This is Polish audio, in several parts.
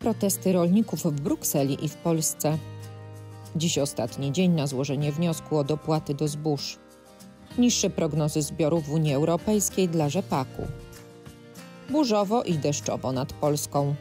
protesty rolników w Brukseli i w Polsce. Dziś ostatni dzień na złożenie wniosku o dopłaty do zbóż. Niższe prognozy zbiorów w Unii Europejskiej dla rzepaku. Burzowo i deszczowo nad Polską.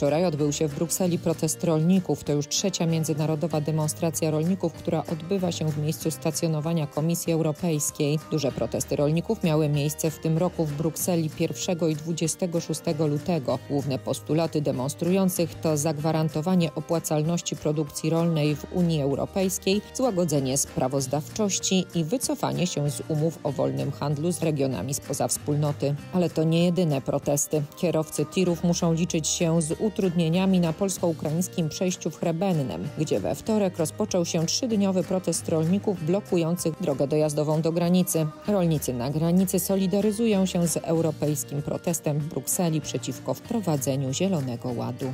Wczoraj odbył się w Brukseli protest rolników. To już trzecia międzynarodowa demonstracja rolników, która odbywa się w miejscu stacjonowania Komisji Europejskiej. Duże protesty rolników miały miejsce w tym roku w Brukseli 1 i 26 lutego. Główne postulaty demonstrujących to zagwarantowanie opłacalności produkcji rolnej w Unii Europejskiej, złagodzenie sprawozdawczości i wycofanie się z umów o wolnym handlu z regionami spoza wspólnoty. Ale to nie jedyne protesty. Kierowcy tirów muszą liczyć się z utrudnieniami na polsko-ukraińskim przejściu w Chrebennem, gdzie we wtorek rozpoczął się trzydniowy protest rolników blokujących drogę dojazdową do granicy. Rolnicy na granicy solidaryzują się z europejskim protestem w Brukseli przeciwko wprowadzeniu Zielonego Ładu.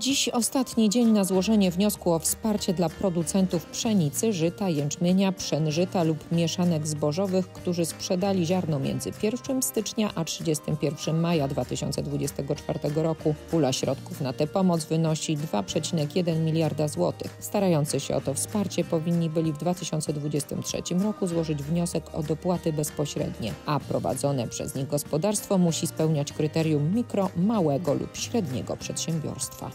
Dziś ostatni dzień na złożenie wniosku o wsparcie dla producentów pszenicy, żyta, jęczmienia, pszenżyta lub mieszanek zbożowych, którzy sprzedali ziarno między 1 stycznia a 31 maja 2024 roku. Pula środków na tę pomoc wynosi 2,1 miliarda złotych. Starający się o to wsparcie powinni byli w 2023 roku złożyć wniosek o dopłaty bezpośrednie, a prowadzone przez nich gospodarstwo musi spełniać kryterium mikro, małego lub średniego przedsiębiorstwa.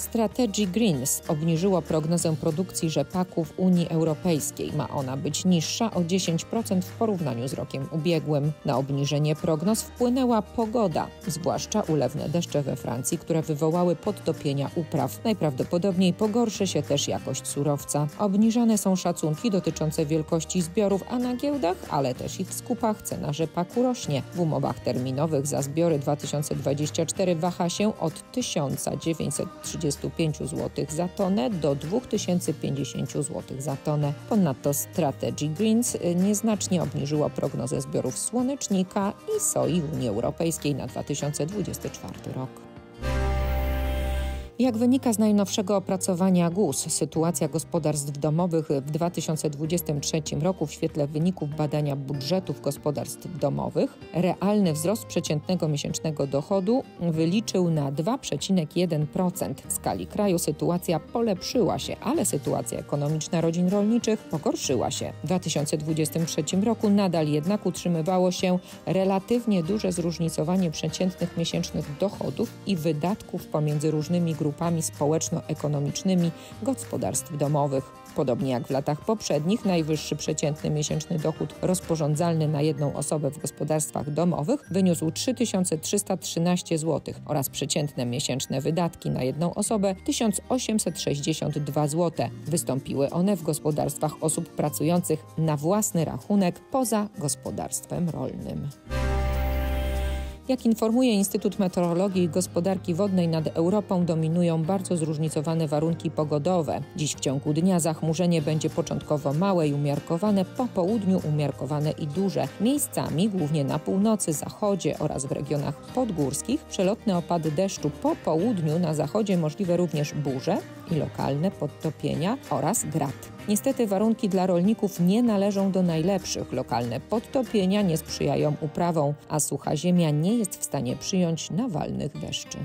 Strategy Greens obniżyło prognozę produkcji rzepaku w Unii Europejskiej. Ma ona być niższa o 10% w porównaniu z rokiem ubiegłym. Na obniżenie prognoz wpłynęła pogoda, zwłaszcza ulewne deszcze we Francji, które wywołały podtopienia upraw. Najprawdopodobniej pogorszy się też jakość surowca. Obniżane są szacunki dotyczące wielkości zbiorów, a na giełdach, ale też i w skupach cena rzepaku rośnie. W umowach terminowych za zbiory 2024 waha się od 1930 25 zł za tonę do 2050 zł za tonę. Ponadto Strategy Greens nieznacznie obniżyła prognozę zbiorów słonecznika i soi Unii Europejskiej na 2024 rok. Jak wynika z najnowszego opracowania GUS, sytuacja gospodarstw domowych w 2023 roku w świetle wyników badania budżetów gospodarstw domowych, realny wzrost przeciętnego miesięcznego dochodu wyliczył na 2,1%. W skali kraju sytuacja polepszyła się, ale sytuacja ekonomiczna rodzin rolniczych pogorszyła się. W 2023 roku nadal jednak utrzymywało się relatywnie duże zróżnicowanie przeciętnych miesięcznych dochodów i wydatków pomiędzy różnymi grupami grupami społeczno-ekonomicznymi gospodarstw domowych. Podobnie jak w latach poprzednich, najwyższy przeciętny miesięczny dochód rozporządzalny na jedną osobę w gospodarstwach domowych wyniósł 3313 zł oraz przeciętne miesięczne wydatki na jedną osobę 1862 zł. Wystąpiły one w gospodarstwach osób pracujących na własny rachunek poza gospodarstwem rolnym. Jak informuje Instytut Meteorologii i Gospodarki Wodnej nad Europą dominują bardzo zróżnicowane warunki pogodowe. Dziś w ciągu dnia zachmurzenie będzie początkowo małe i umiarkowane, po południu umiarkowane i duże. Miejscami, głównie na północy, zachodzie oraz w regionach podgórskich, przelotne opady deszczu po południu na zachodzie możliwe również burze i lokalne podtopienia oraz grad. Niestety warunki dla rolników nie należą do najlepszych. Lokalne podtopienia nie sprzyjają uprawom, a sucha ziemia nie jest w stanie przyjąć nawalnych deszczy.